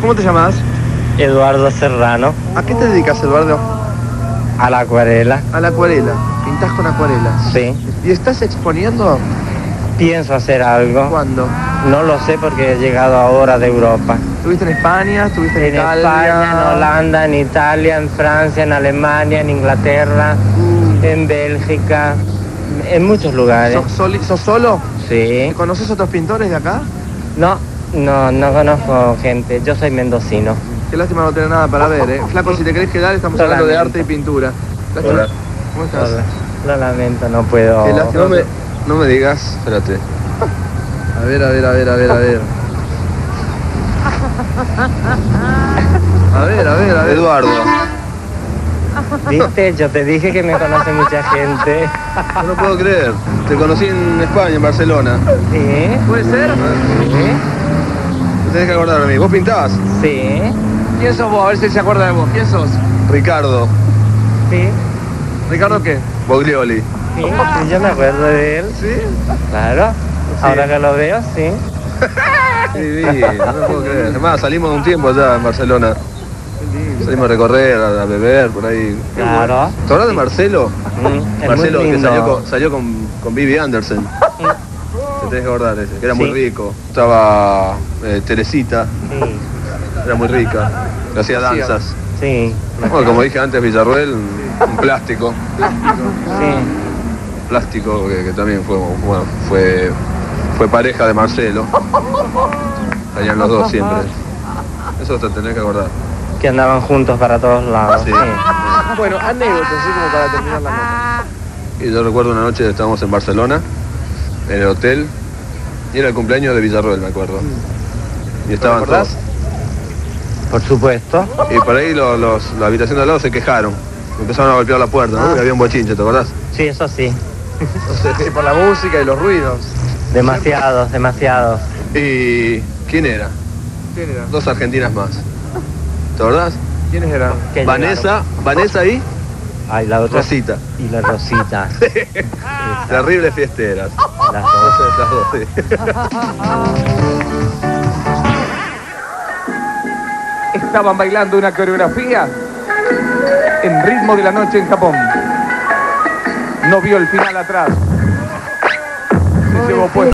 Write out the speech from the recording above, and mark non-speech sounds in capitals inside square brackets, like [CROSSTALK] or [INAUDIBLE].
¿Cómo te llamas? Eduardo Serrano, ¿A qué te dedicas, Eduardo? a la acuarela. A la acuarela. Pintás con acuarela. Sí, ¿Y estás exponiendo? pienso hacer algo. ¿Cuándo? No lo sé porque he llegado ahora de Europa. ¿Estuviste en España? ¿Estuviste en, En Italia? España, en Holanda, en Italia, en Francia, en Alemania, en Inglaterra, Uh, en Bélgica, en muchos lugares. ¿Sos, soli- sos solo? Sí. ¿Conoces otros pintores de acá? No, no, no conozco gente. Yo soy mendocino. Qué lástima no tener nada para ver, ¿eh? Flaco, si te querés quedar, estamos Lo hablando de lamento. arte y pintura. Lástima. Hola. ¿Cómo estás? Lo lamento, no puedo. Qué lástima. No me, no me digas, espérate. A ver, a ver, a ver, a ver, a ver. A ver, a ver, a ver. Eduardo, ¿Viste? Yo te dije que me conoce mucha gente. no lo puedo creer. Te conocí en España, en Barcelona. ¿Sí? ¿Puede ser? ¿Sí? Te tenés que acordar de mí. ¿Vos pintás? ¿Sí? ¿Quién sos vos? A ver si se acuerda de vos. ¿Quién sos? Ricardo ¿Sí? ¿Ricardo qué? Boglioli. Sí, sí, yo me acuerdo de él. ¿Sí? Claro. Ahora que lo veo, sí. [LAUGHS] Sí, no lo puedo creer. Además, salimos un tiempo allá en Barcelona. Salimos a recorrer, a, a beber, por ahí. Claro. ¿Te acuerdas de Marcelo? Mm, Marcelo que salió con, salió con, con Vivi Anderson. Te tenés que acordar ese, que era muy Sí. rico. Estaba eh, Teresita, Sí, era muy rica. Que hacía Hacía. danzas. sí. Bueno, como dije antes, Villarruel, un plástico. Sí. Plástico que, que también fue, bueno, fue, fue pareja de Marcelo. Salían los dos siempre. Eso te tenés que acordar. Que andaban juntos para todos lados. Sí. Sí. Bueno, anécdotas, así como para terminar la nota. Y yo recuerdo una noche estábamos en Barcelona, en el hotel, y era el cumpleaños de Villarroel, me acuerdo. Y estaban todos. Por supuesto. Y por ahí los, los- la habitación de al lado se quejaron. Empezaron a golpear la puerta, ¿no? Ah. Porque había un bochinche, ¿te acordás? Sí, eso sí. Sí, por la música y los ruidos. Demasiados, demasiados. ¿Y quién era? ¿Quién era? Dos argentinas más. ¿Te acordás? ¿Quiénes eran? Vanessa, Vanessa y. Ay, la otra. Rosita. Y la Rosita. Esa, [LAUGHS] Terribles fiesteras. las dos. Las dos, sí. estaban bailando una coreografía en ritmo de la noche en Japón. No vio el final atrás. Se llevó puesto.